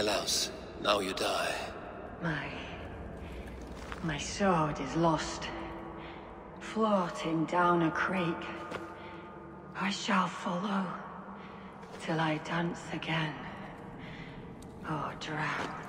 Ilyalaus, now you die. My... My sword is lost. Floating down a creek. I shall follow. Till I dance again. Or drown.